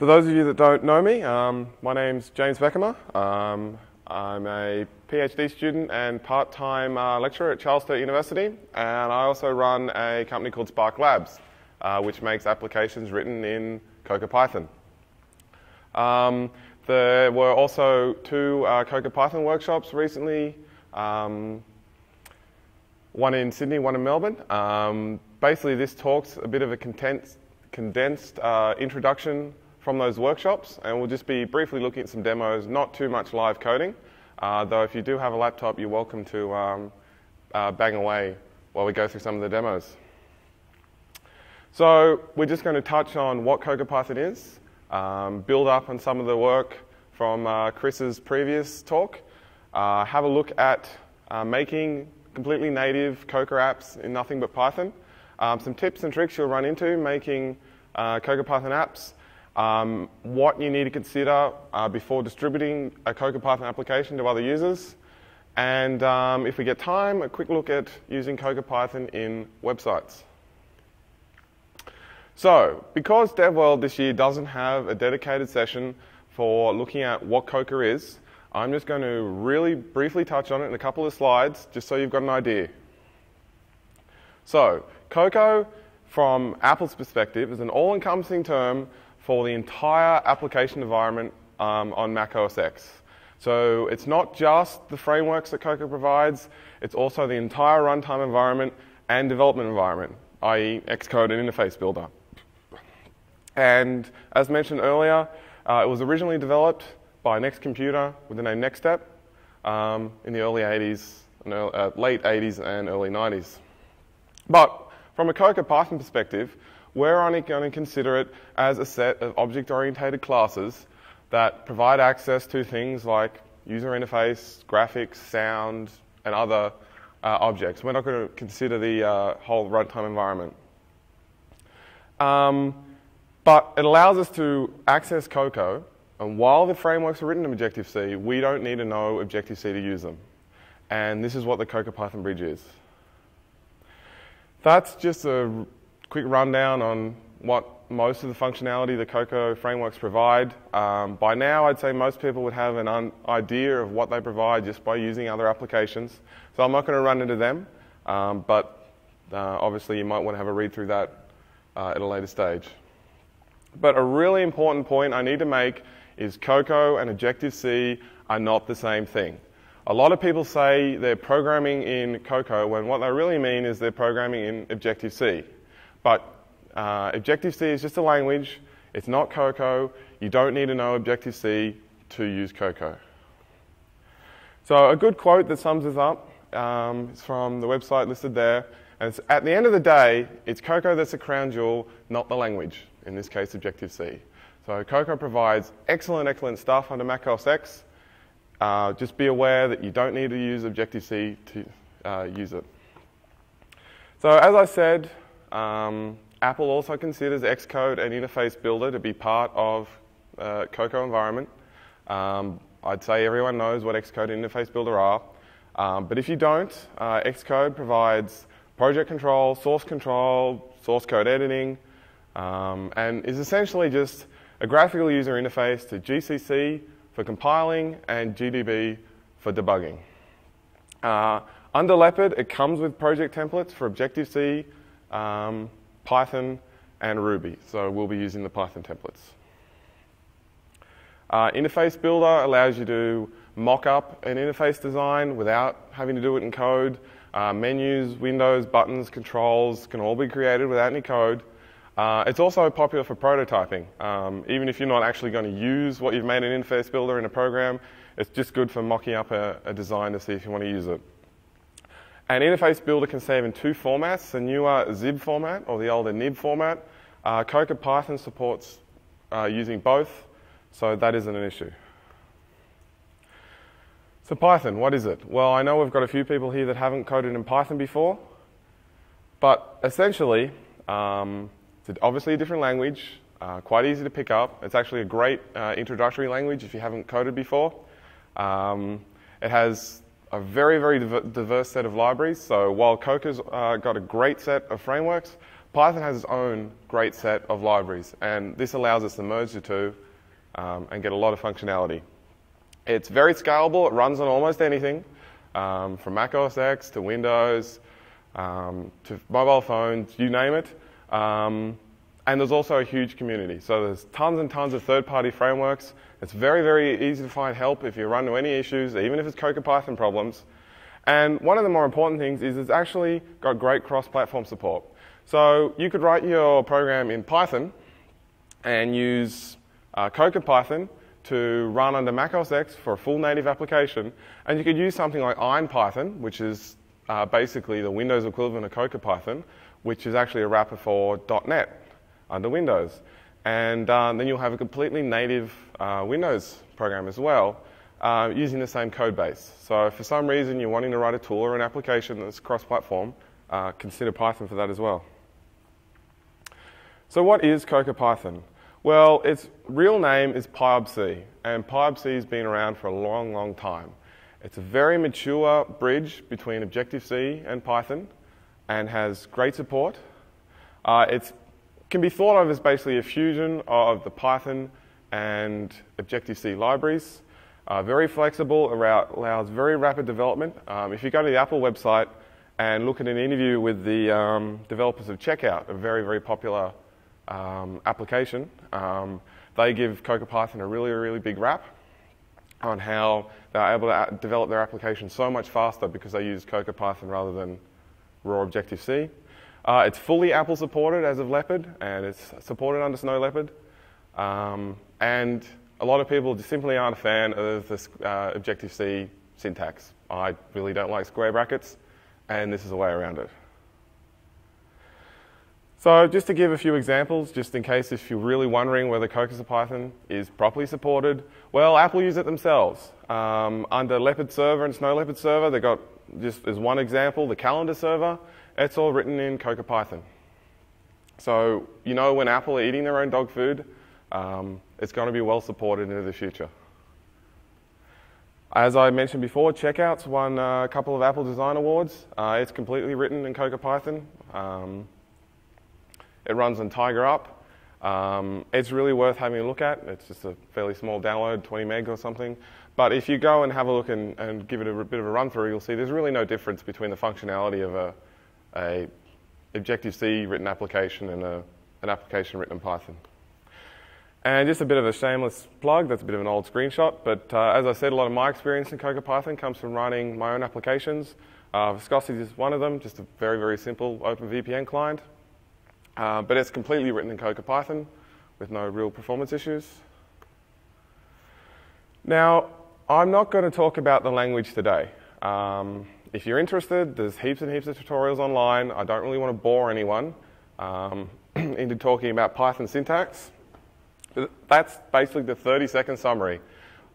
For those of you that don't know me, um, my name's James Bekkema. Um, I'm a PhD student and part-time uh, lecturer at Charles Sturt University, and I also run a company called Spark Labs, uh, which makes applications written in CocoaPython. Um, there were also two uh, CocoaPython workshops recently, um, one in Sydney, one in Melbourne. Um, basically, this talks a bit of a condensed, condensed uh, introduction from those workshops, and we'll just be briefly looking at some demos, not too much live coding, uh, though if you do have a laptop, you're welcome to um, uh, bang away while we go through some of the demos. So we're just going to touch on what CocoaPython is, um, build up on some of the work from uh, Chris's previous talk, uh, have a look at uh, making completely native Cocoa apps in nothing but Python, um, some tips and tricks you'll run into making uh, CocoaPython apps, um, what you need to consider uh, before distributing a Cocoa Python application to other users, and um, if we get time, a quick look at using Cocoa Python in websites. So, because DevWorld this year doesn't have a dedicated session for looking at what Cocoa is, I'm just going to really briefly touch on it in a couple of slides, just so you've got an idea. So, Cocoa, from Apple's perspective, is an all-encompassing term for the entire application environment um, on Mac OS X. So it's not just the frameworks that Cocoa provides, it's also the entire runtime environment and development environment, i.e. Xcode and interface builder. And as mentioned earlier, uh, it was originally developed by Next Computer with the name NeXTSTEP um, in the early 80s, uh, late 80s and early 90s. But from a Cocoa Python perspective, we're only going to consider it as a set of object-oriented classes that provide access to things like user interface, graphics, sound, and other uh, objects. We're not going to consider the uh, whole runtime environment. Um, but it allows us to access Cocoa, and while the frameworks are written in Objective-C, we don't need to know Objective-C to use them. And this is what the Cocoa Python bridge is. That's just a quick rundown on what most of the functionality the Cocoa frameworks provide. Um, by now, I'd say most people would have an idea of what they provide just by using other applications. So I'm not going to run into them, um, but uh, obviously you might want to have a read through that uh, at a later stage. But a really important point I need to make is Cocoa and Objective-C are not the same thing. A lot of people say they're programming in Cocoa when what they really mean is they're programming in Objective-C. But uh, Objective-C is just a language. It's not Cocoa. You don't need to know Objective-C to use Cocoa. So a good quote that sums this up um, is from the website listed there. And at the end of the day, it's Cocoa that's the crown jewel, not the language, in this case Objective-C. So Cocoa provides excellent, excellent stuff under Mac OS X. Uh, just be aware that you don't need to use Objective-C to uh, use it. So as I said, um, Apple also considers Xcode and Interface Builder to be part of uh, Cocoa environment. Um, I'd say everyone knows what Xcode and Interface Builder are. Um, but if you don't, uh, Xcode provides project control, source control, source code editing, um, and is essentially just a graphical user interface to GCC for compiling and GDB for debugging. Uh, under Leopard, it comes with project templates for Objective-C, um, Python, and Ruby. So we'll be using the Python templates. Uh, interface Builder allows you to mock up an interface design without having to do it in code. Uh, menus, windows, buttons, controls can all be created without any code. Uh, it's also popular for prototyping. Um, even if you're not actually going to use what you've made in Interface Builder in a program, it's just good for mocking up a, a design to see if you want to use it. An interface builder can save in two formats, the newer xib format or the older nib format. Uh, CocoaPython supports uh, using both, so that isn't an issue. So Python, what is it? Well, I know we've got a few people here that haven't coded in Python before, but essentially, um, it's obviously a different language, uh, quite easy to pick up. It's actually a great uh, introductory language if you haven't coded before. Um, it has a very, very diverse set of libraries. So while Cocoa's uh, got a great set of frameworks, Python has its own great set of libraries, and this allows us to merge the two um, and get a lot of functionality. It's very scalable. It runs on almost anything, um, from Mac OS X to Windows um, to mobile phones, you name it. And there's also a huge community. So there's tons and tons of third-party frameworks. It's very, very easy to find help if you run into any issues, even if it's CocoaPython problems. And one of the more important things is it's actually got great cross-platform support. So you could write your program in Python and use uh, CocoaPython to run under Mac OS X for a full native application. And you could use something like IronPython, which is uh, basically the Windows equivalent of CocoaPython, which is actually a wrapper for .NET under Windows. And uh, then you'll have a completely native uh, Windows program as well, uh, using the same code base. So if for some reason you're wanting to write a tool or an application that's cross-platform, uh, consider Python for that as well. So what is CocoaPython? Well, its real name is PyObjC, and PyObjC has been around for a long, long time. It's a very mature bridge between Objective-C and Python and has great support. Uh, it can be thought of as basically a fusion of the Python and Objective-C libraries. Uh, very flexible, allows very rapid development. Um, if you go to the Apple website and look at an interview with the um, developers of Checkout, a very, very popular um, application, um, they give CocoaPython a really, really big rap on how they're able to develop their application so much faster because they use CocoaPython rather than raw Objective-C. Uh, it's fully Apple supported as of Leopard, and it's supported under Snow Leopard. Um, and a lot of people just simply aren't a fan of the uh, Objective-C syntax. I really don't like square brackets, and this is a way around it. So just to give a few examples, just in case if you're really wondering whether CocoaPython is properly supported, well, Apple use it themselves. Um, under Leopard Server and Snow Leopard Server, they've got, just as one example, the calendar server. It's all written in CocoaPython. So you know when Apple are eating their own dog food, um, it's going to be well supported into the future. As I mentioned before, Checkouts won a couple of Apple Design Awards. Uh, it's completely written in CocoaPython. Um, it runs on Tiger Up. Um, it's really worth having a look at. It's just a fairly small download, 20 meg or something. But if you go and have a look and, and give it a, a bit of a run through, you'll see there's really no difference between the functionality of a, a Objective-C written application and a, an application written in Python. And just a bit of a shameless plug, that's a bit of an old screenshot, but uh, as I said, a lot of my experience in CocoaPython comes from running my own applications. Uh, Viscosity is one of them, just a very, very simple OpenVPN client. Uh, but it's completely written in CocoaPython with no real performance issues. Now, I'm not going to talk about the language today. Um, if you're interested, there's heaps and heaps of tutorials online. I don't really want to bore anyone um, into talking about Python syntax. That's basically the 30 second summary.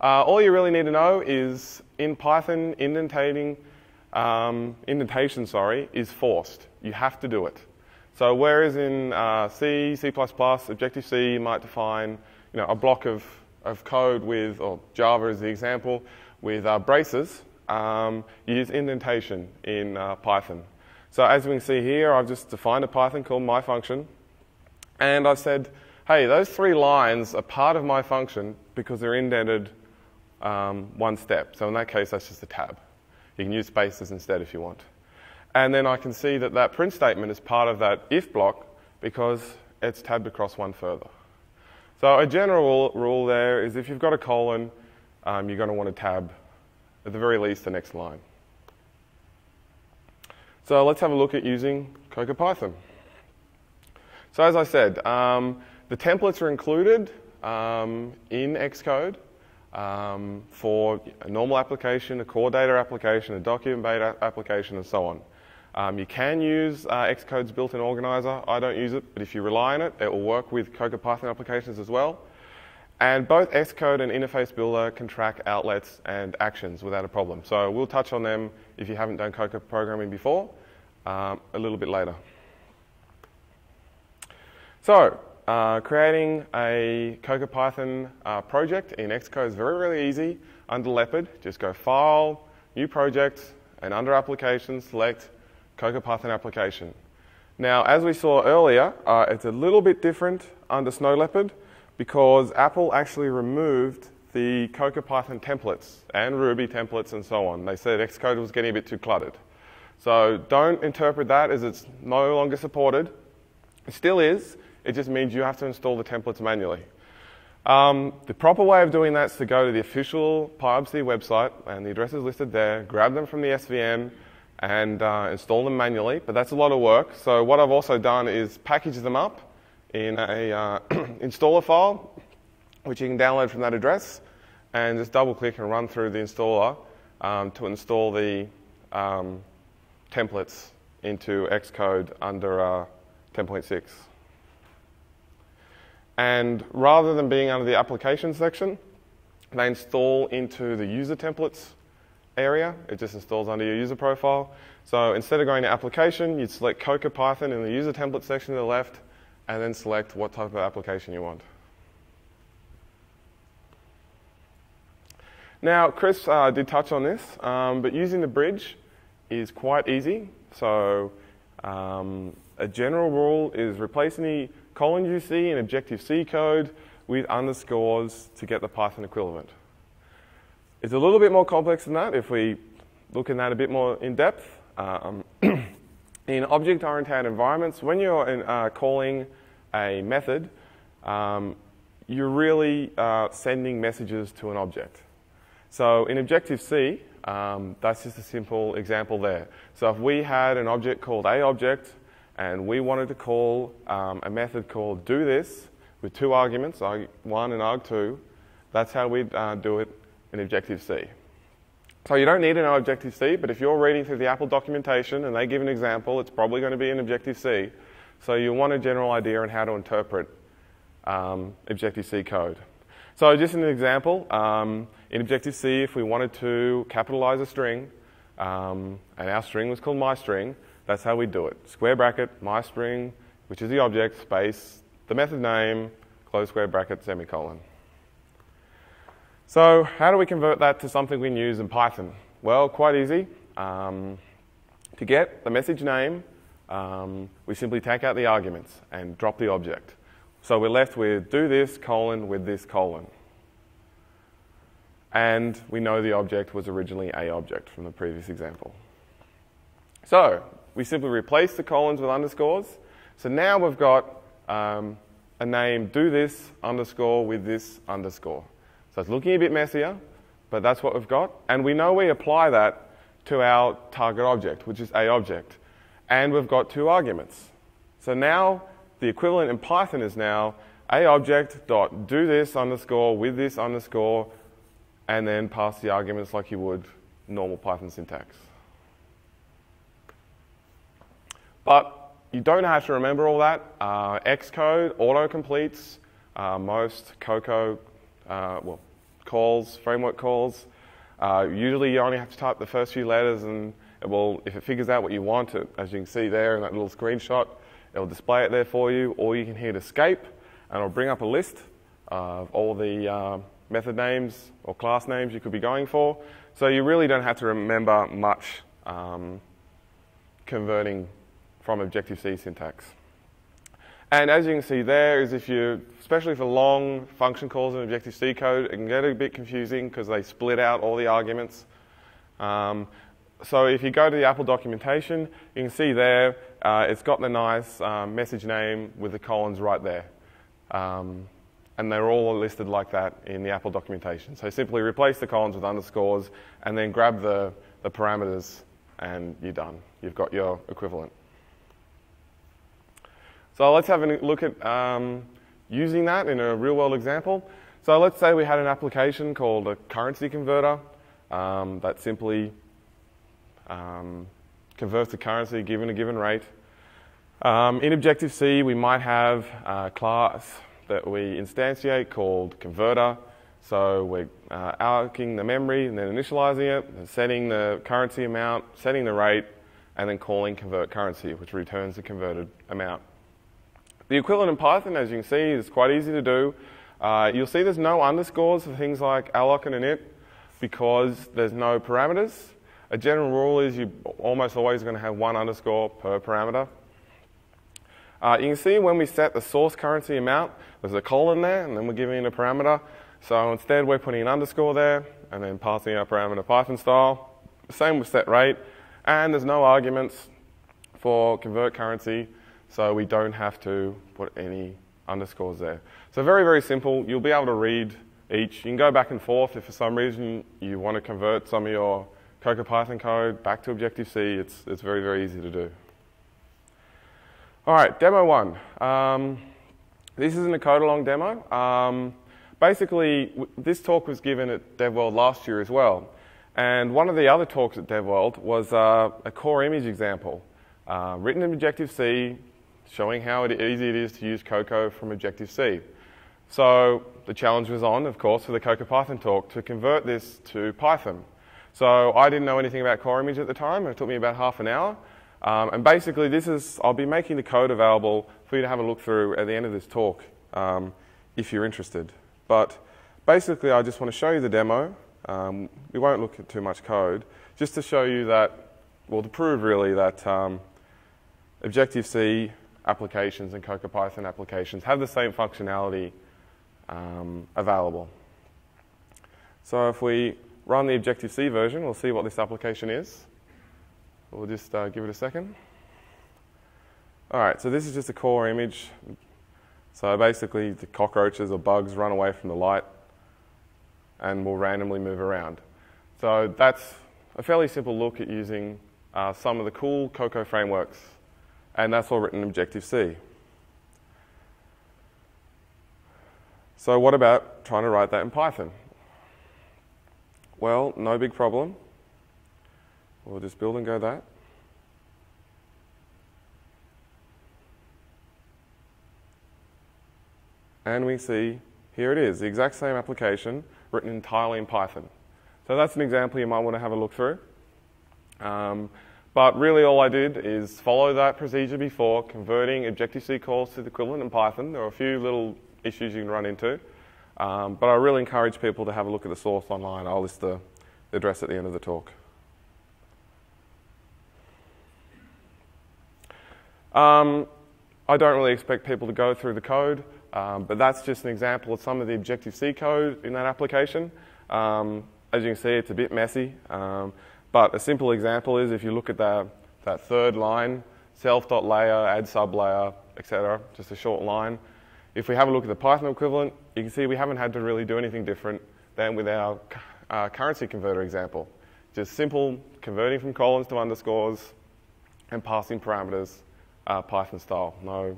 Uh, all you really need to know is in Python, indentating, um, indentation sorry, is forced. You have to do it. So whereas in uh, C, C++, Objective-C, you might define you know, a block of, of code with, or Java as the example, with uh, braces, um, use indentation in uh, Python. So as we can see here, I've just defined a Python called my function, and I've said, hey, those three lines are part of my function because they're indented um, one step. So in that case, that's just a tab. You can use spaces instead if you want. And then I can see that that print statement is part of that if block because it's tabbed across one further. So a general rule there is if you've got a colon, um, you're going to want to tab, at the very least, the next line. So let's have a look at using CocoaPython. So as I said, um, the templates are included um, in Xcode um, for a normal application, a core data application, a document-based application, and so on. Um, you can use uh, Xcode's built-in organizer. I don't use it, but if you rely on it, it will work with CocoaPython applications as well. And both Xcode and Interface Builder can track outlets and actions without a problem. So we'll touch on them if you haven't done Cocoa programming before, um, a little bit later. So uh, creating a CocoaPython uh, project in Xcode is very, really easy. Under Leopard, just go File, New Project, and under Applications, select Cocoa Python application. Now, as we saw earlier, uh, it's a little bit different under Snow Leopard because Apple actually removed the CocoaPython templates and Ruby templates and so on. They said Xcode was getting a bit too cluttered. So don't interpret that as it's no longer supported. It still is. It just means you have to install the templates manually. Um, the proper way of doing that is to go to the official PyObjC website, and the address is listed there. Grab them from the SVN and uh, install them manually, but that's a lot of work. So what I've also done is package them up in a uh, installer file, which you can download from that address, and just double click and run through the installer um, to install the um, templates into Xcode under uh, 10.6. And rather than being under the application section, they install into the user templates area. It just installs under your user profile. So instead of going to application, you'd select Cocoa Python in the user template section to the left, and then select what type of application you want. Now, Chris uh, did touch on this, um, but using the bridge is quite easy. So um, a general rule is replace any colons you see in Objective-C code with underscores to get the Python equivalent. It's a little bit more complex than that if we look at that a bit more in depth. Um, in object-oriented environments, when you're in, uh, calling a method, um, you're really uh, sending messages to an object. So in Objective-C, um, that's just a simple example there. So if we had an object called a object and we wanted to call um, a method called do this with two arguments, arg1 and arg2, that's how we'd uh, do it in Objective-C. So you don't need to know Objective-C, but if you're reading through the Apple documentation and they give an example, it's probably going to be in Objective-C. So you want a general idea on how to interpret um, Objective-C code. So just an example, um, in Objective-C, if we wanted to capitalize a string, um, and our string was called myString, that's how we do it. Square bracket, myString, which is the object, space, the method name, close square bracket, semicolon. So how do we convert that to something we can use in Python? Well, quite easy. Um, to get the message name, um, we simply take out the arguments and drop the object. So we're left with do this colon with this colon. And we know the object was originally a object from the previous example. So we simply replace the colons with underscores. So now we've got um, a name do this underscore with this underscore. So it's looking a bit messier, but that's what we've got. And we know we apply that to our target object, which is a object. And we've got two arguments. So now the equivalent in Python is now a object dot do this underscore with this underscore and then pass the arguments like you would normal Python syntax. But you don't have to remember all that. Uh, Xcode auto completes uh, most Cocoa uh, well, calls, framework calls. Uh, usually you only have to type the first few letters and it will, if it figures out what you want, it, as you can see there in that little screenshot, it will display it there for you, or you can hit escape and it'll bring up a list of all the uh, method names or class names you could be going for. So you really don't have to remember much um, converting from Objective-C syntax. And as you can see there is if you, especially for long function calls in Objective-C code, it can get a bit confusing because they split out all the arguments. Um, so if you go to the Apple documentation, you can see there, uh, it's got the nice um, message name with the colons right there. Um, and they're all listed like that in the Apple documentation. So simply replace the colons with underscores and then grab the, the parameters and you're done. You've got your equivalent. So let's have a look at um, using that in a real world example. So let's say we had an application called a currency converter um, that simply um, converts a currency given a given rate. Um, in Objective-C, we might have a class that we instantiate called converter. So we're uh, allocating the memory and then initializing it, setting the currency amount, setting the rate, and then calling convert currency, which returns the converted amount. The equivalent in Python, as you can see, is quite easy to do. Uh, you'll see there's no underscores for things like alloc and init because there's no parameters. A general rule is you're almost always going to have one underscore per parameter. Uh, you can see when we set the source currency amount, there's a colon there, and then we're giving it a parameter. So instead, we're putting an underscore there, and then passing our parameter Python style. Same with set rate, and there's no arguments for convert currency, so we don't have to put any underscores there. So very, very simple. You'll be able to read each. You can go back and forth if for some reason you want to convert some of your CocoaPython code back to Objective-C. It's, it's very, very easy to do. All right, demo one. Um, this isn't a code along demo. Um, basically, this talk was given at DevWorld last year as well. And one of the other talks at DevWorld was uh, a core image example, uh, written in Objective-C, showing how easy it is to use Cocoa from Objective-C. So the challenge was on, of course, for the Cocoa Python talk to convert this to Python. So I didn't know anything about core image at the time. It took me about half an hour. Um, and basically, this is, I'll be making the code available for you to have a look through at the end of this talk um, if you're interested. But basically, I just want to show you the demo. Um, we won't look at too much code, just to show you that, well, to prove really that um, Objective-C applications and CocoaPython applications have the same functionality um, available. So if we run the Objective-C version, we'll see what this application is. We'll just uh, give it a second. All right, so this is just a core image. So basically, the cockroaches or bugs run away from the light and will randomly move around. So that's a fairly simple look at using uh, some of the cool Cocoa frameworks, and that's all written in Objective-C. So what about trying to write that in Python? Well, no big problem. We'll just build and go that. And we see, here it is, the exact same application written entirely in Python. So that's an example you might want to have a look through. Um, but really all I did is follow that procedure before, converting Objective-C calls to the equivalent in Python. There are a few little issues you can run into. Um, but I really encourage people to have a look at the source online. I'll list the, the address at the end of the talk. Um, I don't really expect people to go through the code, um, but that's just an example of some of the Objective-C code in that application. Um, as you can see, it's a bit messy, um, but a simple example is if you look at the, that third line, self.layer, add sublayer, etc., just a short line. If we have a look at the Python equivalent, you can see we haven't had to really do anything different than with our uh, currency converter example. Just simple converting from colons to underscores and passing parameters uh, Python style. No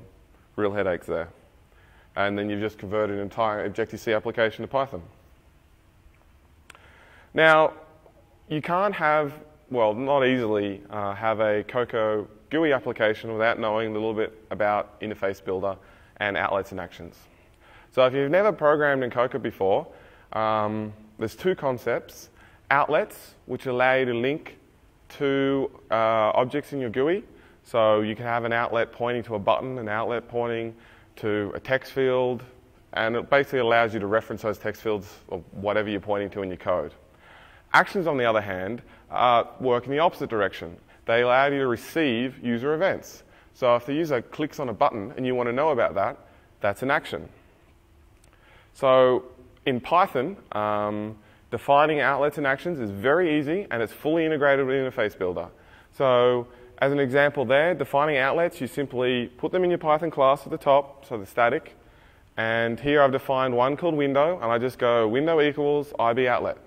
real headaches there. And then you've just converted an entire Objective-C application to Python. Now, you can't have, well, not easily uh, have a Cocoa GUI application without knowing a little bit about interface builder and outlets and actions. So if you've never programmed in Cocoa before, um, there's two concepts. Outlets, which allow you to link to uh, objects in your GUI, so you can have an outlet pointing to a button, an outlet pointing to a text field, and it basically allows you to reference those text fields or whatever you're pointing to in your code. Actions, on the other hand, uh, work in the opposite direction. They allow you to receive user events. So if the user clicks on a button and you want to know about that, that's an action. So in Python, um, defining outlets and actions is very easy and it's fully integrated with Interface Builder. So as an example there, defining outlets, you simply put them in your Python class at the top, so they're static. And here I've defined one called window, and I just go window equals IB outlet.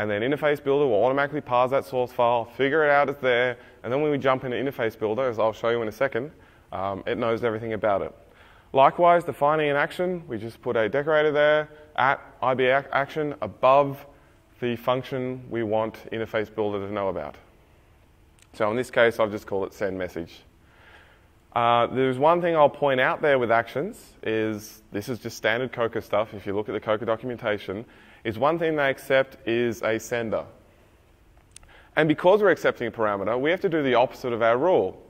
And then Interface Builder will automatically parse that source file, figure it out it's there, and then when we jump into Interface Builder, as I'll show you in a second, um, it knows everything about it. Likewise, defining an action, we just put a decorator there at IB action above the function we want Interface Builder to know about. So in this case, I've just called it send message. Uh, there's one thing I'll point out there with actions is this is just standard Cocoa stuff. If you look at the Cocoa documentation, is one thing they accept is a sender. And because we're accepting a parameter, we have to do the opposite of our rule.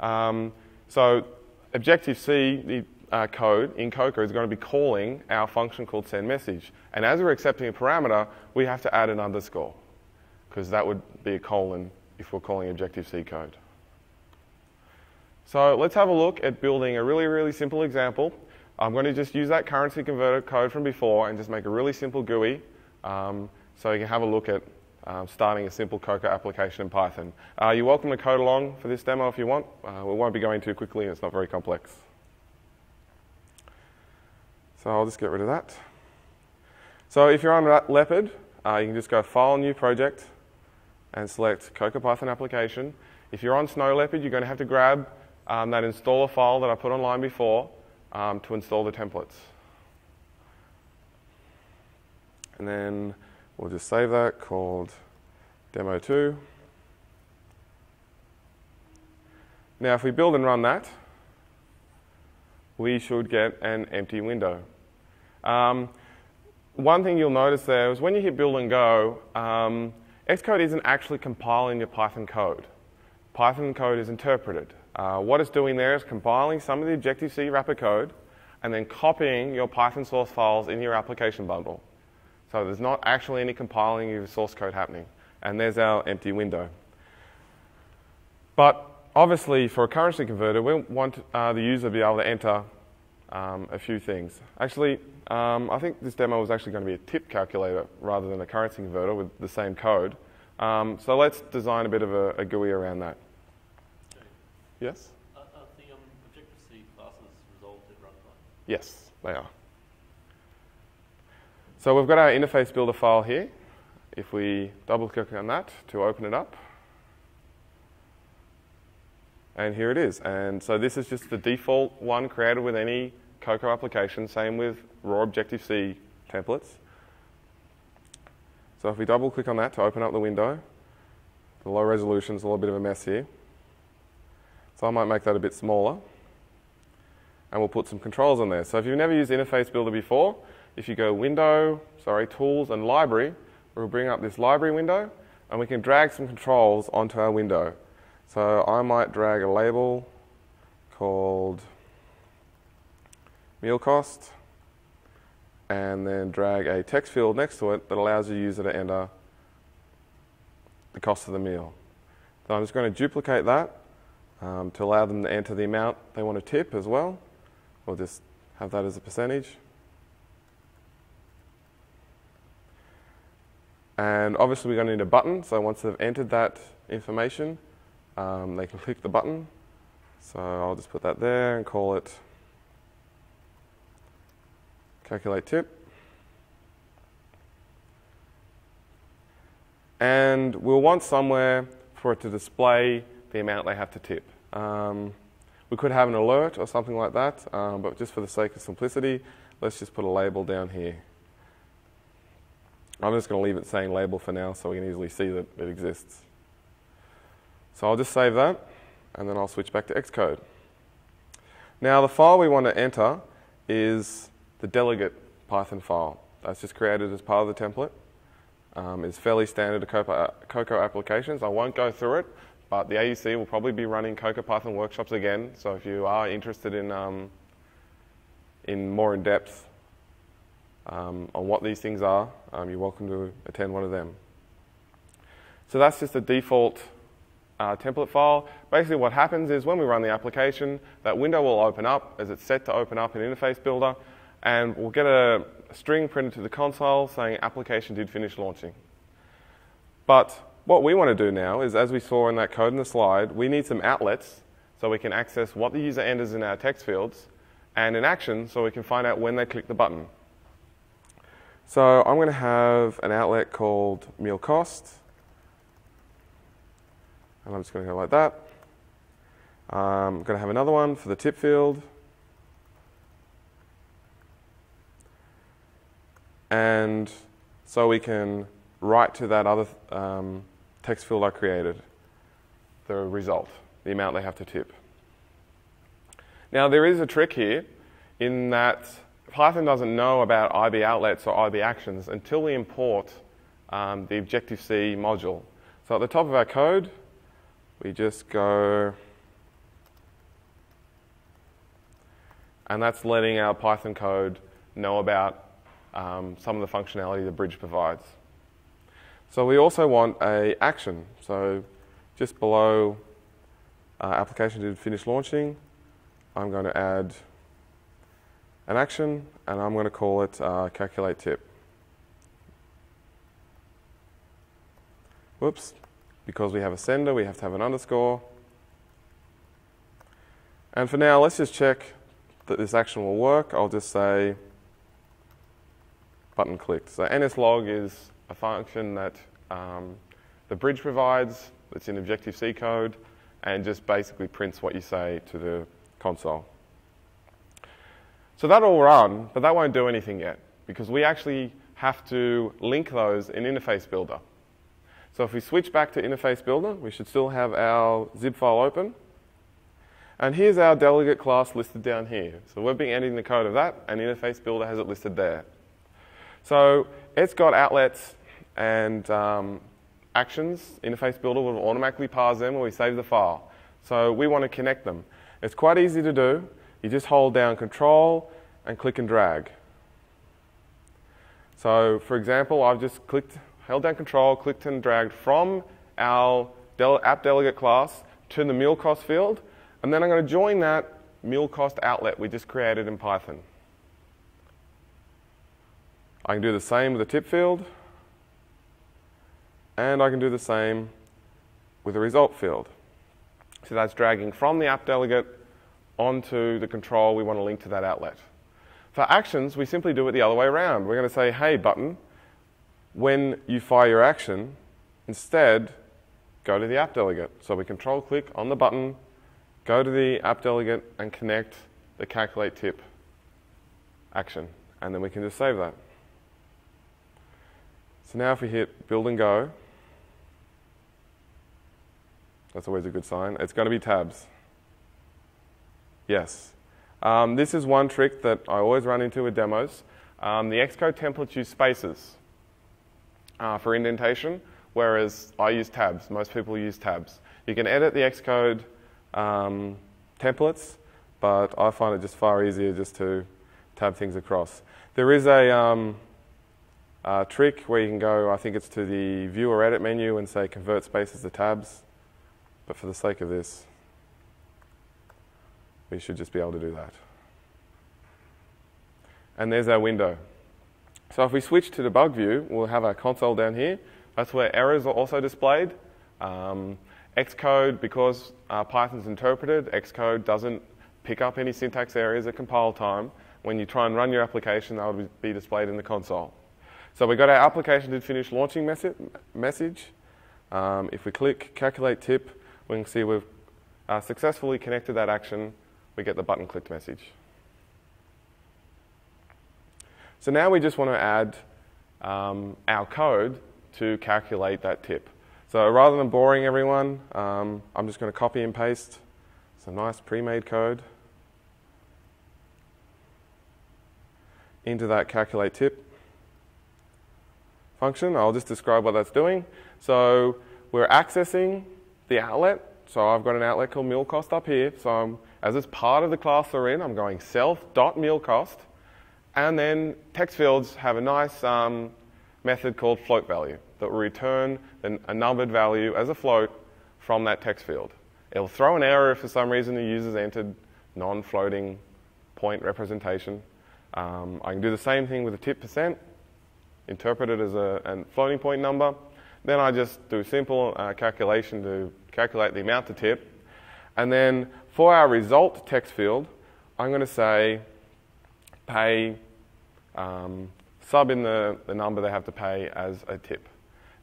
Um, so Objective-C, the uh, code in Cocoa is going to be calling our function called send message. And as we're accepting a parameter, we have to add an underscore because that would be a colon if we're calling Objective-C code. So let's have a look at building a really, really simple example. I'm going to just use that currency converter code from before and just make a really simple GUI um, so you can have a look at um, starting a simple Cocoa application in Python. Uh, you're welcome to code along for this demo if you want. Uh, we won't be going too quickly and it's not very complex. So I'll just get rid of that. So if you're on Leopard, uh, you can just go File, New Project, and select Cocoa Python application. If you're on Snow Leopard, you're going to have to grab um, that installer file that I put online before um, to install the templates. And then we'll just save that called demo2. Now if we build and run that, we should get an empty window. Um, one thing you'll notice there is when you hit build and go, um, Xcode isn't actually compiling your Python code. Python code is interpreted. Uh, what it's doing there is compiling some of the Objective-C wrapper code and then copying your Python source files in your application bundle. So there's not actually any compiling of source code happening. And there's our empty window. But obviously, for a currency converter, we want uh, the user to be able to enter um, a few things. Actually, um, I think this demo was actually going to be a tip calculator rather than a currency converter with the same code. Um, so let's design a bit of a, a GUI around that. Yes? Are, are the um, Objective-C classes resolved at runtime? Yes, they are. So we've got our interface builder file here. If we double click on that to open it up, and here it is. And so this is just the default one created with any Cocoa application, same with raw Objective-C templates. So if we double click on that to open up the window, the low resolution is a little bit of a mess here. So I might make that a bit smaller. And we'll put some controls on there. So if you've never used Interface Builder before, if you go Window, sorry, Tools and Library, we'll bring up this library window and we can drag some controls onto our window. So I might drag a label called meal cost and then drag a text field next to it that allows the user to enter the cost of the meal. So I'm just going to duplicate that um, to allow them to enter the amount they want to tip as well. We'll just have that as a percentage. And obviously we're going to need a button, so once they've entered that information, um, they can click the button. So I'll just put that there and call it calculate tip. And we'll want somewhere for it to display the amount they have to tip. Um, we could have an alert or something like that, um, but just for the sake of simplicity, let's just put a label down here. I'm just going to leave it saying label for now so we can easily see that it exists. So I'll just save that, and then I'll switch back to Xcode. Now the file we want to enter is the delegate Python file. That's just created as part of the template. Um, it's fairly standard to Cocoa applications. I won't go through it, but the AUC will probably be running Cocoa Python workshops again. So if you are interested in, um, in more in depth um, on what these things are, um, you're welcome to attend one of them. So that's just a default uh, template file. Basically what happens is when we run the application, that window will open up as it's set to open up in Interface Builder, and we'll get a string printed to the console saying application did finish launching. But what we want to do now is, as we saw in that code in the slide, we need some outlets so we can access what the user enters in our text fields and an action so we can find out when they click the button. So I'm going to have an outlet called meal cost. And I'm just going to go like that. I'm going to have another one for the tip field. And so we can write to that other um, text field I created the result, the amount they have to tip. Now there is a trick here in that Python doesn't know about IB outlets or IB actions until we import um, the Objective-C module. So at the top of our code, we just go, and that's letting our Python code know about um, some of the functionality the bridge provides. So we also want a action. So just below uh, application did finish launching, I'm going to add an action and I'm going to call it uh, calculate tip. Whoops, because we have a sender, we have to have an underscore. And for now, let's just check that this action will work. I'll just say button clicked. So nslog is a function that um, the bridge provides, that's in Objective-C code, and just basically prints what you say to the console. So that'll run, but that won't do anything yet, because we actually have to link those in Interface Builder. So if we switch back to Interface Builder, we should still have our xib file open. And here's our delegate class listed down here. So we've been editing the code of that, and Interface Builder has it listed there. So it's got outlets and um, actions. Interface Builder will automatically parse them when we save the file. So we want to connect them. It's quite easy to do. You just hold down Control and click and drag. So for example, I've just clicked, held down Control, clicked and dragged from our app delegate class to the mule cost field, and then I'm going to join that mule cost outlet we just created in Python. I can do the same with the tip field, and I can do the same with the result field. So that's dragging from the app delegate onto the control we want to link to that outlet. For actions, we simply do it the other way around. We're going to say, hey, button, when you fire your action, instead, go to the app delegate. So we control click on the button, go to the app delegate, and connect the calculate tip action. And then we can just save that. So now if we hit build and go, that's always a good sign. It's going to be tabs. Yes. Um, this is one trick that I always run into with demos. Um, the Xcode templates use spaces uh, for indentation, whereas I use tabs. Most people use tabs. You can edit the Xcode um, templates, but I find it just far easier just to tab things across. There is a, um, a trick where you can go, I think it's to the view or edit menu and say convert spaces to tabs, but for the sake of this, we should just be able to do that. And there's our window. So if we switch to debug view, we'll have our console down here. That's where errors are also displayed. Um, Xcode, because uh, Python's interpreted, Xcode doesn't pick up any syntax errors at compile time. When you try and run your application, that will be displayed in the console. So we got our application did finish launching message. Um, if we click calculate tip, we can see we've uh, successfully connected that action. We get the button clicked message. So now we just want to add um, our code to calculate that tip. So rather than boring everyone, um, I'm just going to copy and paste some nice pre-made code into that calculate tip function. I'll just describe what that's doing. So we're accessing the outlet. So I've got an outlet called mule cost up here. So I'm, as it's part of the class they're in, I'm going self.mulecost. And then text fields have a nice um, method called float value that will return a numbered value as a float from that text field. It'll throw an error if for some reason the user's entered non-floating point representation. Um, I can do the same thing with a tip percent, interpret it as a, a floating point number. Then I just do simple uh, calculation to calculate the amount to tip. And then for our result text field, I'm going to say pay um, sub in the, the number they have to pay as a tip.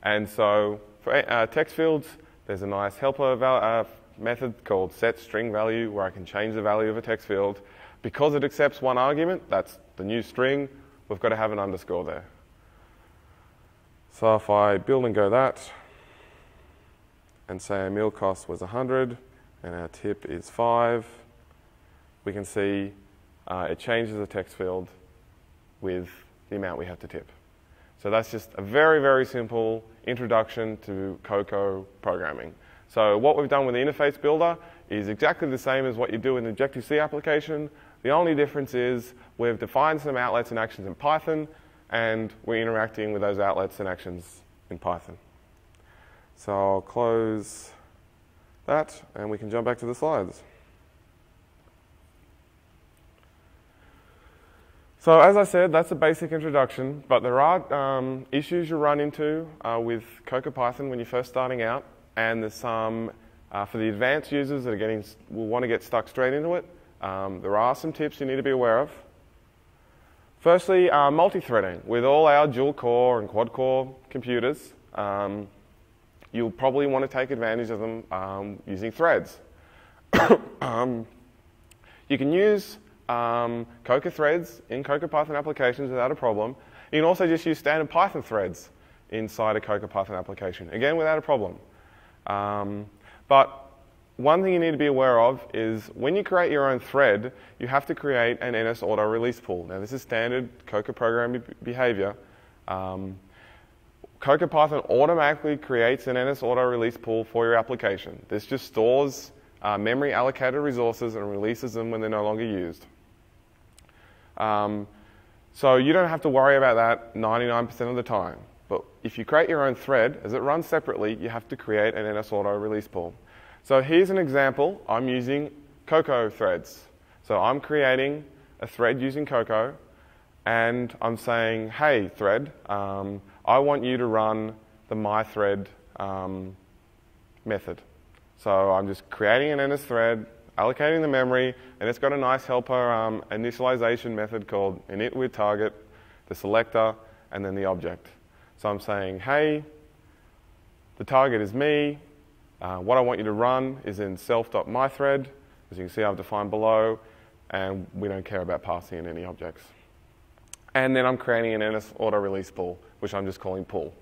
And so for uh, text fields, there's a nice helper uh, method called set string value where I can change the value of a text field. Because it accepts one argument, that's the new string, we've got to have an underscore there. So if I build and go that, and say our meal cost was 100 and our tip is 5, we can see uh, it changes the text field with the amount we have to tip. So that's just a very, very simple introduction to Cocoa programming. So what we've done with the interface builder is exactly the same as what you do in the Objective-C application. The only difference is we've defined some outlets and actions in Python, and we're interacting with those outlets and actions in Python. So I'll close that, and we can jump back to the slides. So as I said, that's a basic introduction, but there are um, issues you run into uh, with CocoaPython when you're first starting out, and there's some, uh, for the advanced users that are getting, will want to get stuck straight into it, um, there are some tips you need to be aware of. Firstly, uh, multi-threading. With all our dual-core and quad-core computers, um, you'll probably want to take advantage of them um, using threads. Um, you can use um, Cocoa threads in CocoaPython applications without a problem. You can also just use standard Python threads inside a CocoaPython application, again without a problem. Um, but one thing you need to be aware of is when you create your own thread, you have to create an NS auto release pool. Now this is standard Cocoa program behavior. Um, CocoaPython automatically creates an NS auto release pool for your application. This just stores uh, memory allocated resources and releases them when they're no longer used. Um, so you don't have to worry about that 99% of the time. But if you create your own thread, as it runs separately, you have to create an NS Auto release pool. So here's an example. I'm using Cocoa threads. So I'm creating a thread using Cocoa, and I'm saying, hey, thread, um, I want you to run the myThread um, method. So I'm just creating an NS thread, allocating the memory, and it's got a nice helper um, initialization method called init with target, the selector, and then the object. So I'm saying, hey, the target is me. Uh, what I want you to run is in self.mythread. As you can see, I've defined below, and we don't care about passing in any objects. And then I'm creating an NS auto release pool, which I'm just calling pool.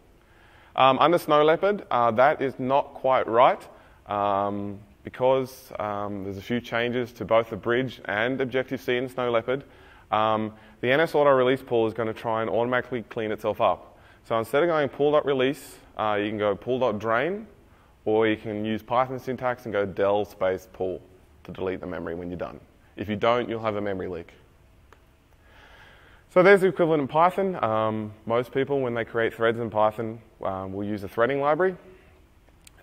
Um, under Snow Leopard, uh, that is not quite right. Um, because um, there's a few changes to both the bridge and Objective-C in Snow Leopard, um, the NS auto release pool is going to try and automatically clean itself up. So instead of going pool.release, uh, you can go pool.drain, or you can use Python syntax and go del space pool to delete the memory when you're done. If you don't, you'll have a memory leak. So there's the equivalent in Python. Um, most people, when they create threads in Python, um, will use a threading library.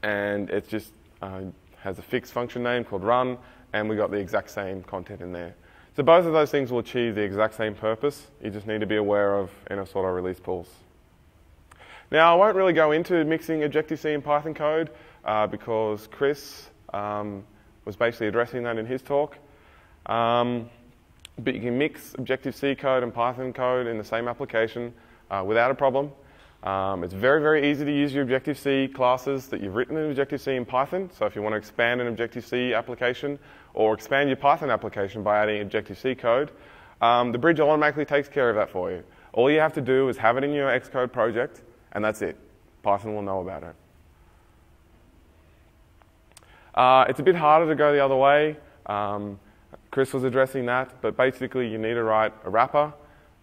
And it just uh, has a fixed function name called run, and we got the exact same content in there. So both of those things will achieve the exact same purpose. You just need to be aware of NS auto release pools. Now, I won't really go into mixing Objective-C and Python code uh, because Chris um, was basically addressing that in his talk. Um, but you can mix Objective-C code and Python code in the same application uh, without a problem. Um, it's very, very easy to use your Objective-C classes that you've written in Objective-C in Python. So if you want to expand an Objective-C application or expand your Python application by adding Objective-C code, um, the bridge automatically takes care of that for you. All you have to do is have it in your Xcode project, and that's it. Python will know about it. Uh, it's a bit harder to go the other way. Um, Chris was addressing that, but basically you need to write a wrapper.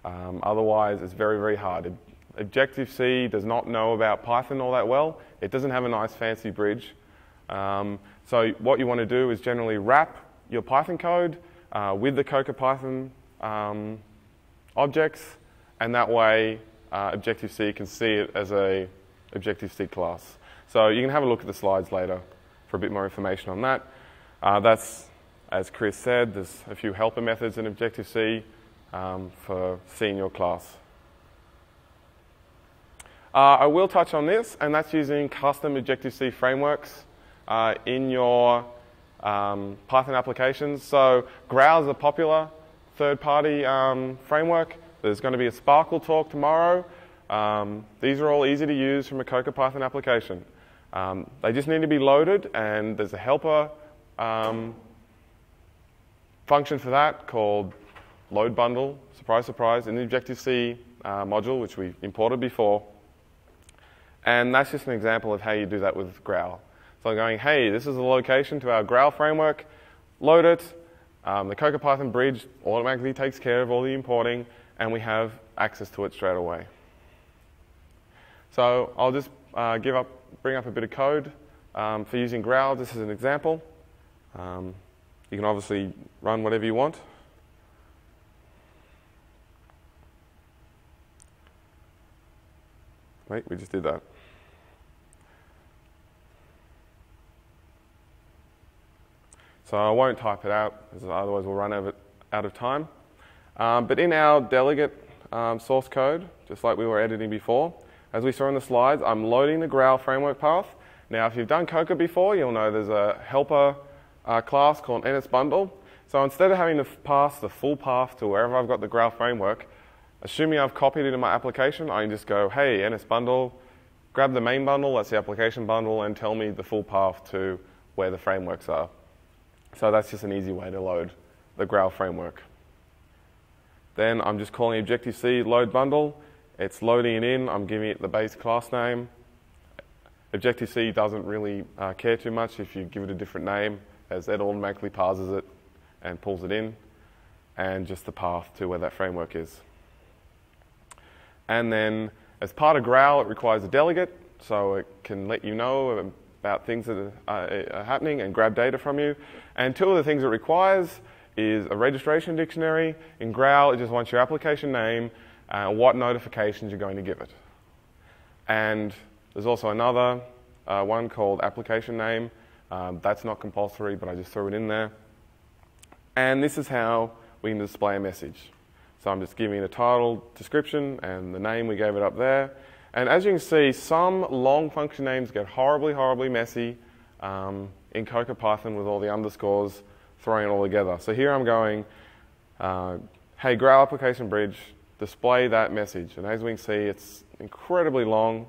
Um, otherwise, it's very, very hard. Objective-C does not know about Python all that well. It doesn't have a nice fancy bridge. Um, so what you want to do is generally wrap your Python code uh, with the CocoaPython um, objects, and that way uh, Objective-C can see it as a Objective-C class. So you can have a look at the slides later for a bit more information on that. Uh, that's, as Chris said, there's a few helper methods in Objective-C um, for seeing your class. Uh, I will touch on this, and that's using custom Objective-C frameworks uh, in your um, Python applications. So Growl is a popular third-party um, framework. There's going to be a Sparkle talk tomorrow. Um, these are all easy to use from a CocoaPython application. Um, they just need to be loaded, and there's a helper um, function for that called load bundle, surprise, surprise, in the Objective-C uh, module, which we imported before. And that's just an example of how you do that with Growl. So I'm going, hey, this is the location to our Growl framework, load it. Um, the CocoaPython bridge automatically takes care of all the importing, and we have access to it straight away. So I'll just uh, give up, bring up a bit of code um, for using Growl. This is an example. Um, you can obviously run whatever you want. Wait, we just did that. So I won't type it out, otherwise we'll run out of, time. Um, but in our delegate um, source code, just like we were editing before, as we saw in the slides, I'm loading the Growl framework path. Now, if you've done Cocoa before, you'll know there's a helper uh, class called NSBundle. So instead of having to pass the full path to wherever I've got the Growl framework, assuming I've copied it in my application, I can just go, hey, NSBundle, grab the main bundle, that's the application bundle, and tell me the full path to where the frameworks are. So that's just an easy way to load the Growl framework. Then I'm just calling Objective-C load bundle. It's loading it in. I'm giving it the base class name. Objective-C doesn't really uh, care too much if you give it a different name, as it automatically parses it and pulls it in, and just the path to where that framework is. And then, as part of Growl, it requires a delegate, so it can let you know about things that are, are happening and grab data from you. And two of the things it requires is a registration dictionary. In Growl, it just wants your application name, uh, what notifications you're going to give it. And there's also another uh, one called application name. Um, that's not compulsory, but I just threw it in there. And this is how we can display a message. So I'm just giving a title, description, and the name we gave it up there. And as you can see, some long function names get horribly, horribly messy um, in CocoaPython with all the underscores throwing it all together. So here I'm going, uh, hey, Growl application bridge, display that message. And as we can see, it's incredibly long,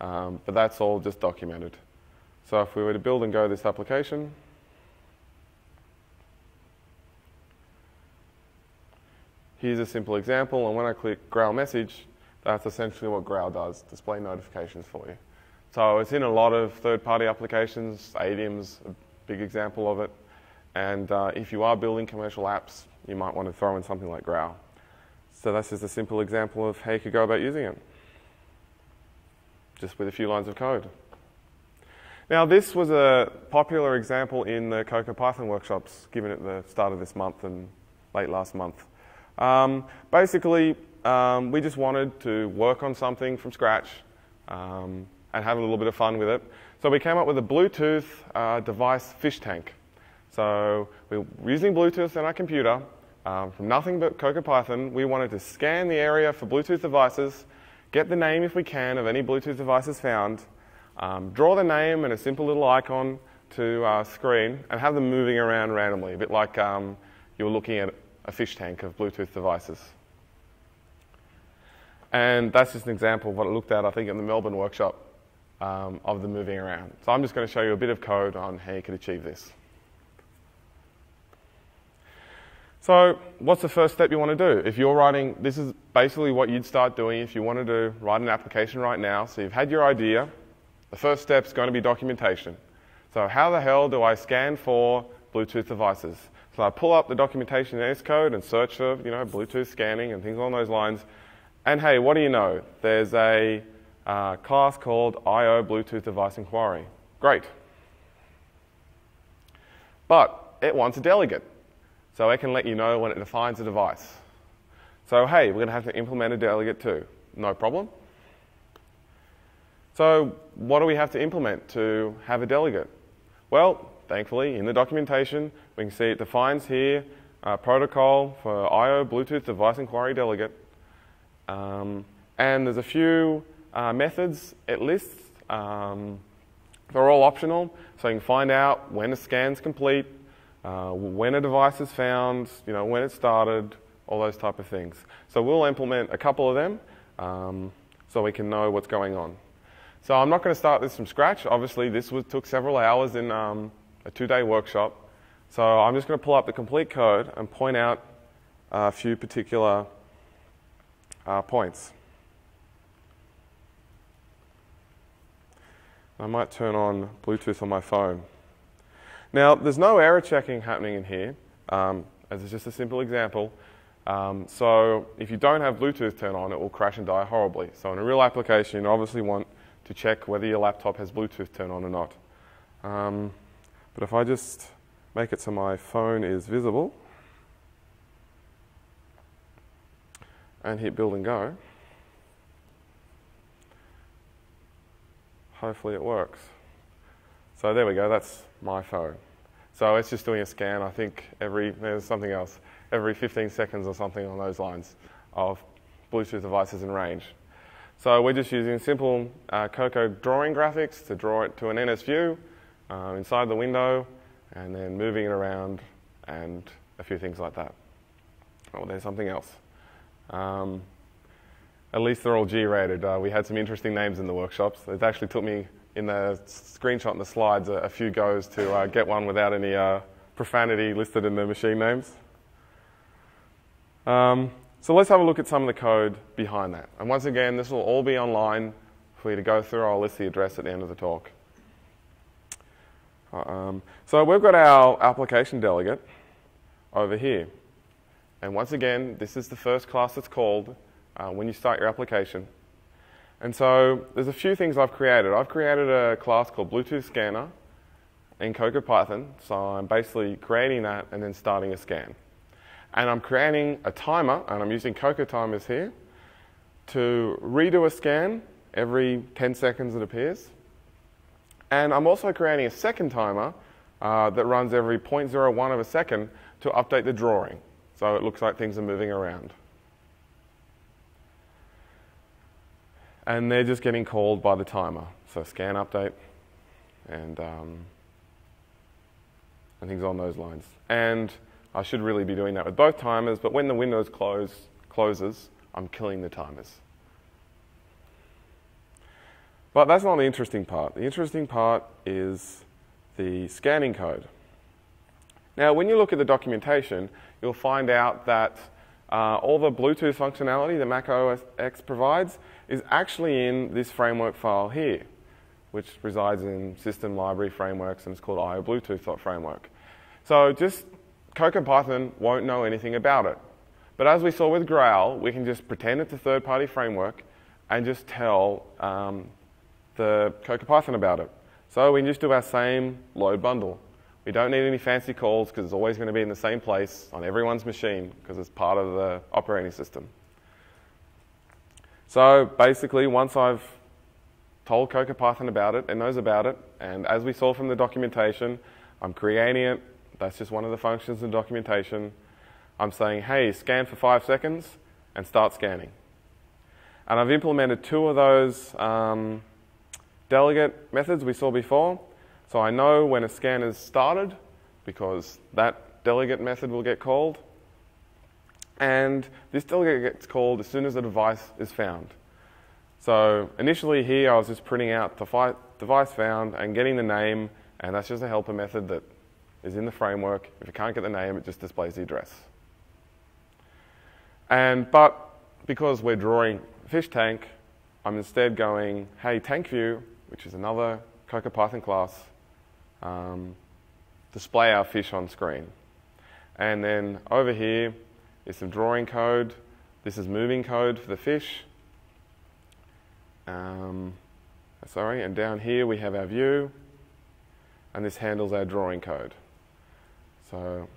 um, but that's all just documented. So if we were to build and go this application, here's a simple example, and when I click Growl message, that's essentially what Growl does, display notifications for you. So it's in a lot of third-party applications, Adium's a big example of it. And uh, if you are building commercial apps, you might want to throw in something like Growl. So that's just a simple example of how you could go about using it, just with a few lines of code. Now, this was a popular example in the Cocoa Python workshops given at the start of this month and late last month. Um, basically, um, we just wanted to work on something from scratch um, and have a little bit of fun with it. So we came up with a Bluetooth uh, device fish tank. So we we're using Bluetooth in our computer. Um, from nothing but CocoaPython, we wanted to scan the area for Bluetooth devices, get the name if we can of any Bluetooth devices found, um, draw the name and a simple little icon to our screen, and have them moving around randomly, a bit like um, you're looking at a fish tank of Bluetooth devices. And that's just an example of what it looked at, I think, in the Melbourne workshop um, of the moving around. So I'm just going to show you a bit of code on how you could achieve this. So what's the first step you want to do? If you're writing, this is basically what you'd start doing if you wanted to write an application right now. So you've had your idea. The first step is going to be documentation. So how the hell do I scan for Bluetooth devices? So I pull up the documentation in Xcode and search for, you know, Bluetooth scanning and things along those lines. And hey, what do you know? There's a uh, class called IO Bluetooth Device Inquiry. Great. But it wants a delegate. So it can let you know when it defines a device. So hey, we're going to have to implement a delegate too. No problem. So what do we have to implement to have a delegate? Well, thankfully, in the documentation, we can see it defines here a protocol for I.O. Bluetooth device inquiry delegate. Um, and there's a few uh, methods it lists. Um, they're all optional, so you can find out when a scan's complete, uh, when a device is found, you know, when it started, all those type of things. So we'll implement a couple of them um, so we can know what's going on. So I'm not going to start this from scratch. Obviously, this was, took several hours in um, a two-day workshop. So I'm just going to pull up the complete code and point out a few particular uh, points. I might turn on Bluetooth on my phone. Now, there's no error checking happening in here, um, as it's just a simple example. Um, so if you don't have Bluetooth turned on, it will crash and die horribly. So in a real application, you obviously want to check whether your laptop has Bluetooth turned on or not. Um, but if I just make it so my phone is visible and hit build and go, hopefully it works. So there we go, that's my phone. So it's just doing a scan, I think, every, there's something else, every 15 seconds or something on those lines of Bluetooth devices in range. So we're just using simple uh, Cocoa drawing graphics to draw it to an NS view uh, inside the window and then moving it around and a few things like that. Oh, there's something else. Um, at least they're all G-rated. Uh, we had some interesting names in the workshops. It actually took me in the screenshot in the slides a, a few goes to uh, get one without any uh, profanity listed in the machine names. Um, so let's have a look at some of the code behind that. And once again, this will all be online for you to go through. I'll list the address at the end of the talk. Um, so we've got our application delegate over here. And once again, this is the first class that's called uh, when you start your application. And so there's a few things I've created. I've created a class called Bluetooth Scanner in CocoaPython. So I'm basically creating that and then starting a scan. And I'm creating a timer, and I'm using Cocoa timers here, to redo a scan every 10 seconds it appears. And I'm also creating a second timer uh, that runs every 0.01 of a second to update the drawing. So it looks like things are moving around. And they're just getting called by the timer. So scan update and, um, and things on those lines. And I should really be doing that with both timers, but when the windows close, closes, I'm killing the timers. But that's not the interesting part. The interesting part is the scanning code. Now, when you look at the documentation, you'll find out that uh, all the Bluetooth functionality that Mac OS X provides is actually in this framework file here, which resides in System Library Frameworks and it's called IO Bluetooth framework. So just Cocoa Python won't know anything about it. But as we saw with Growl, we can just pretend it's a third-party framework and just tell um, the CocoaPython about it. So we just do our same load bundle. We don't need any fancy calls because it's always going to be in the same place on everyone's machine because it's part of the operating system. So basically, once I've told CocoaPython about it, it knows about it, and as we saw from the documentation, I'm creating it. That's just one of the functions in the documentation. I'm saying, hey, scan for five seconds and start scanning. And I've implemented two of those um, delegate methods we saw before. So I know when a scan is started because that delegate method will get called. And this delegate gets called as soon as the device is found. So initially here I was just printing out the device found and getting the name, and that's just a helper method that is in the framework. If you can't get the name, it just displays the address. And, but because we're drawing fish tank, I'm instead going, hey, tank view, which is another CocoaPython class, um, display our fish on screen. And then over here is some drawing code. This is moving code for the fish. Um, sorry, and down here we have our view, and this handles our drawing code. So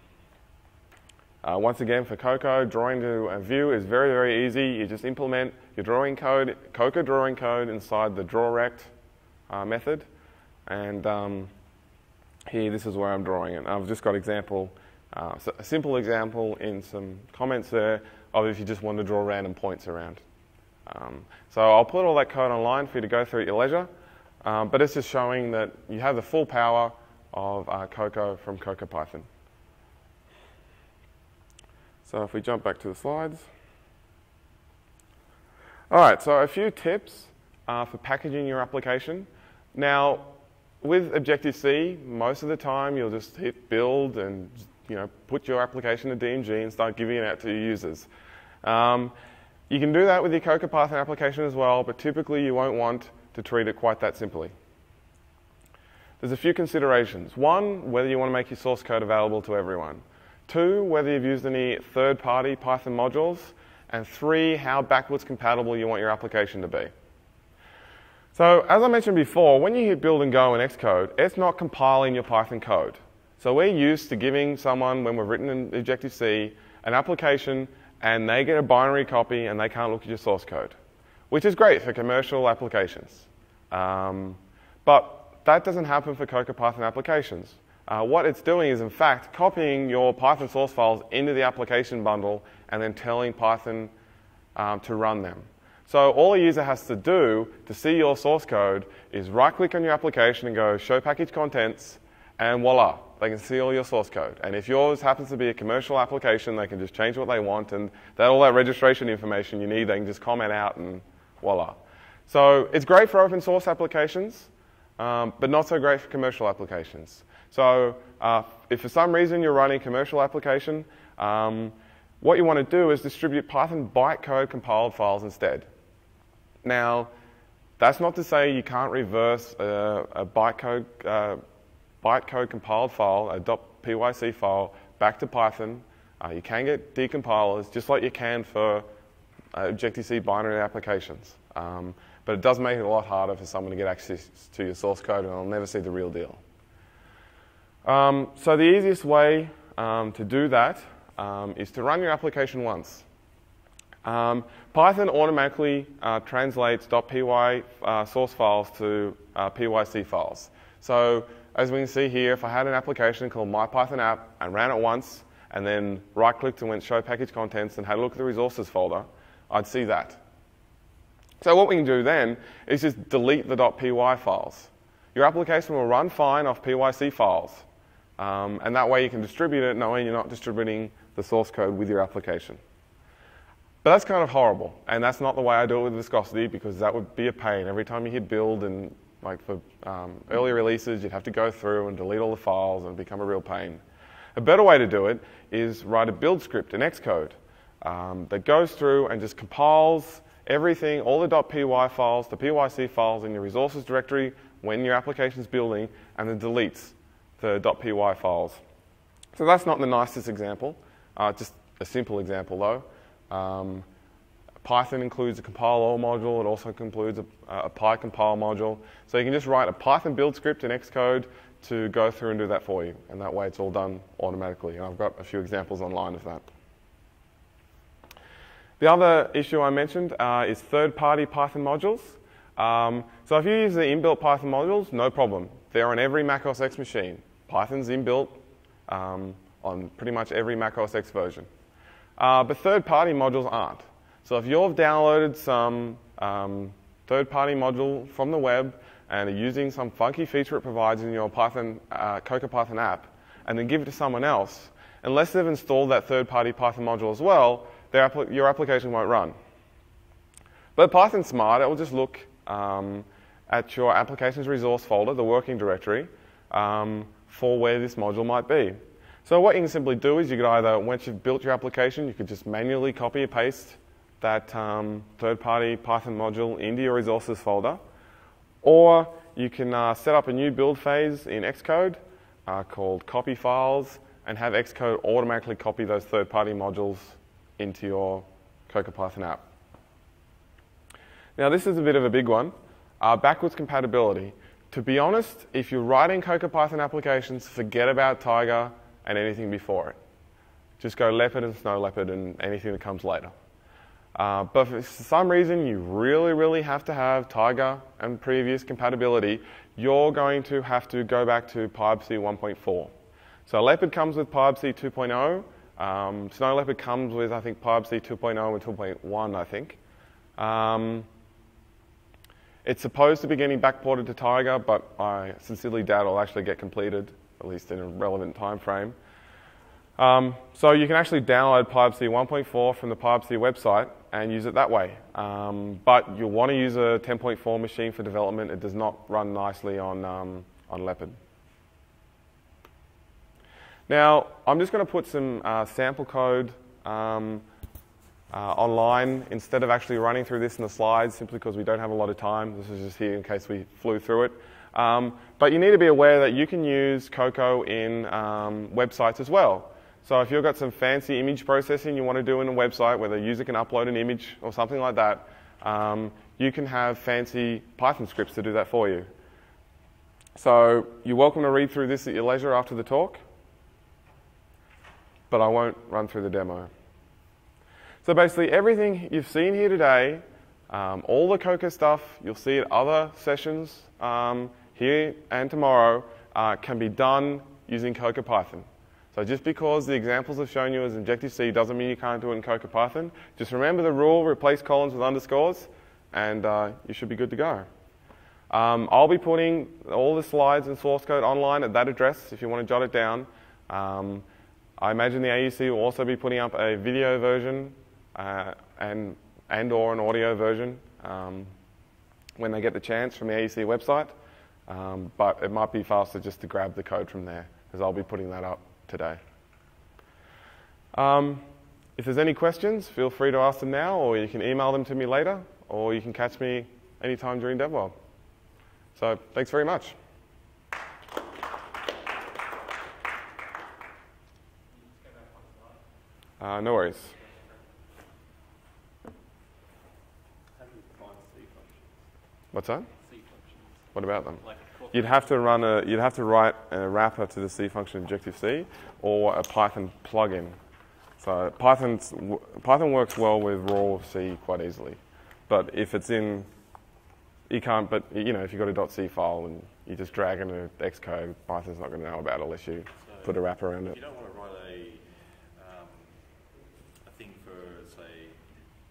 uh, once again, for Cocoa, drawing to a view is very, very easy. You just implement your drawing code, Cocoa drawing code inside the drawrect uh, method. And um, here, this is where I'm drawing it. I've just got example, uh, so a simple example in some comments there of if you just want to draw random points around. Um, so I'll put all that code online for you to go through at your leisure. Um, but it's just showing that you have the full power of uh, Cocoa from CocoaPython. So if we jump back to the slides. All right, so a few tips uh, for packaging your application. Now, with Objective-C, most of the time you'll just hit build and you know, put your application to DMG and start giving it out to your users. Um, you can do that with your CocoaPython application as well, but typically you won't want to treat it quite that simply. There's a few considerations. One, whether you want to make your source code available to everyone. Two, whether you've used any third-party Python modules. And three, how backwards compatible you want your application to be. So as I mentioned before, when you hit build and go in Xcode, it's not compiling your Python code. So we're used to giving someone, when we've written in Objective-C, an application and they get a binary copy and they can't look at your source code, which is great for commercial applications. Um, but that doesn't happen for Cocoa Python applications. uh, what it's doing is, in fact, copying your Python source files into the application bundle and then telling Python um, to run them. So all a user has to do to see your source code is right-click on your application and go Show Package Contents, and voila, they can see all your source code. And if yours happens to be a commercial application, they can just change what they want, and that all that registration information you need, they can just comment out, and voila. So it's great for open source applications, um, but not so great for commercial applications. So uh, if for some reason you're running a commercial application, um, what you want to do is distribute Python bytecode compiled files instead. Now, that's not to say you can't reverse a, a bytecode, uh, bytecode compiled file, a .pyc file, back to Python. Uh, you can get decompilers just like you can for uh, Objective-C binary applications. Um, but it does make it a lot harder for someone to get access to your source code, and they'll never see the real deal. Um, so the easiest way um, to do that um, is to run your application once. Um, Python automatically uh, translates .py uh, source files to uh, PYC files. So as we can see here, if I had an application called MyPython app and ran it once, and then right-clicked and went Show Package Contents and had a look at the resources folder, I'd see that. So what we can do then is just delete the .py files. Your application will run fine off PYC files. Um, and that way you can distribute it knowing you're not distributing the source code with your application. But that's kind of horrible, and that's not the way I do it with viscosity because that would be a pain. Every time you hit build and like for um, early releases, you'd have to go through and delete all the files and become a real pain. A better way to do it is write a build script in Xcode um, that goes through and just compiles everything, all the .py files, the PYC files in your resources directory when your application is building, and then deletes the .py files. So that's not the nicest example, uh, just a simple example though. Um, Python includes a compile all module. It also includes a, a PyCompile module. So you can just write a Python build script in Xcode to go through and do that for you. And that way it's all done automatically. And I've got a few examples online of that. The other issue I mentioned uh, is third-party Python modules. Um, so if you use the inbuilt Python modules, no problem. They're on every Mac OS X machine. Python's inbuilt um, on pretty much every Mac OS X version. Uh, but third-party modules aren't. So if you've downloaded some um, third-party module from the web and are using some funky feature it provides in your Python, uh, CocoaPython app, and then give it to someone else, unless they've installed that third-party Python module as well, your application won't run. But Python's smart. It will just look um, at your application's resource folder, the working directory, um, for where this module might be. So what you can simply do is you could either, once you've built your application, you could just manually copy and paste that um, third-party Python module into your resources folder, or you can uh, set up a new build phase in Xcode uh, called copy files and have Xcode automatically copy those third-party modules into your CocoaPython app. Now, this is a bit of a big one. Uh, backwards compatibility. To be honest, if you're writing CocoaPython applications, forget about Tiger and anything before it. Just go leopard and snow leopard and anything that comes later. Uh, but for some reason you really, really have to have Tiger and previous compatibility, you're going to have to go back to PyObjC 1.4. So Leopard comes with PyObjC 2.0, um, Snow Leopard comes with, I think, PyObjC 2.0 and 2.1, I think. Um, it's supposed to be getting backported to Tiger, but I sincerely doubt it'll actually get completed, at least in a relevant time frame. Um, so you can actually download PyObjC 1.4 from the PyObjC website and use it that way. Um, but you'll want to use a 10.4 machine for development. It does not run nicely on, um, on Leopard. Now, I'm just going to put some uh, sample code um, uh, online instead of actually running through this in the slides simply because we don't have a lot of time. This is just here in case we flew through it. Um, but you need to be aware that you can use Cocoa in um, websites as well. So if you've got some fancy image processing you want to do in a website where the user can upload an image or something like that, um, you can have fancy Python scripts to do that for you. So you're welcome to read through this at your leisure after the talk but I won't run through the demo. So basically everything you've seen here today, um, all the Cocoa stuff you'll see at other sessions um, here and tomorrow uh, can be done using CocoaPython. So just because the examples I've shown you as Objective-C doesn't mean you can't do it in CocoaPython. Just remember the rule, replace colons with underscores, and uh, you should be good to go. Um, I'll be putting all the slides and source code online at that address if you want to jot it down. Um, I imagine the AUC will also be putting up a video version uh, and, and or an audio version um, when they get the chance from the AUC website. Um, but it might be faster just to grab the code from there, because I'll be putting that up today. Um, if there's any questions, feel free to ask them now, or you can email them to me later, or you can catch me anytime during DevWorld. So thanks very much. Uh, no worries. How do you define C functions? What's that? C functions. What about them? Like a corporate You'd have to run a, you'd have to write a wrapper to the C function Objective-C or a Python plugin. So Python's, Python works well with raw C quite easily, but if it's in, you can't. But you know, if you've got a .c file and you just drag into Xcode, Python's not going to know about it unless you So put a wrapper around it. don't want to write a, um, a thing for, say,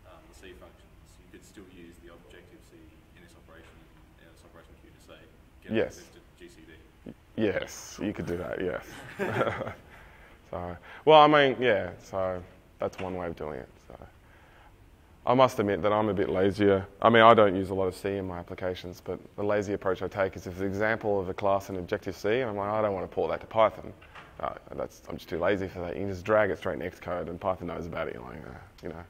um, the C functions. You could still use the Objective-C in its operation, in its operation queue to say, get Yes. GCD. Yes, you could do that. Yes. so, well, I mean, yeah. So that's one way of doing it. So, I must admit that I'm a bit lazier. I mean, I don't use a lot of C in my applications, but the lazy approach I take is if the example of a class in Objective C, I'm like, I don't want to port that to Python. Uh, that's, I'm just too lazy for that. You can just drag it straight in Xcode, and Python knows about it. You're like, uh, you know.